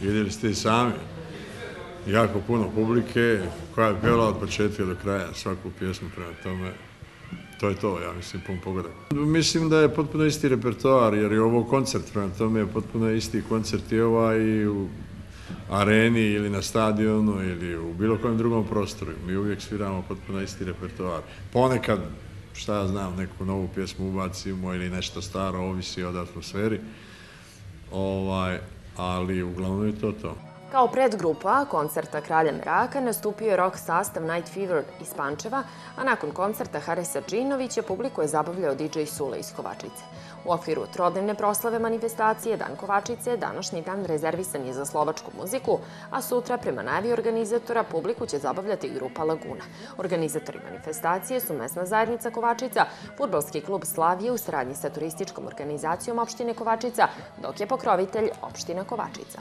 Vidjeli ste i sami. Jako puno publike koja je pjevala od početka do kraja svaku pjesmu prema tome. To je to, ja mislim, pun pogodak. Mislim da je potpuno isti repertoar, jer je ovo koncert, prema tome je potpuno isti koncert i ovaj i u areni ili na stadionu ili u bilo kojem drugom prostoru. Mi uvijek sviramo potpuno isti repertoar. Ponekad, šta ja znam, neku novu pjesmu ubacimo ili nešto staro, ovisi od atmosferi. Ovaj, ali uglavnom je to to. Kao predgrupa koncerta Kralja Meraka nastupio je rock sastav Night Fever iz Pančeva, a nakon koncerta Haresa Džinovića publiku je zabavljao DJ Sule iz Kovačice. U okviru trodnevne proslave manifestacije Dan Kovačice, današnji dan rezervisan je za slovačku muziku, a sutra, prema najavi organizatora, publiku će zabavljati grupa Laguna. Organizatori manifestacije su mesna zajednica Kovačica, futbolski klub Slavije u saradnji sa turističkom organizacijom opštine Kovačica, dok je pokrovitelj opština Kovačica.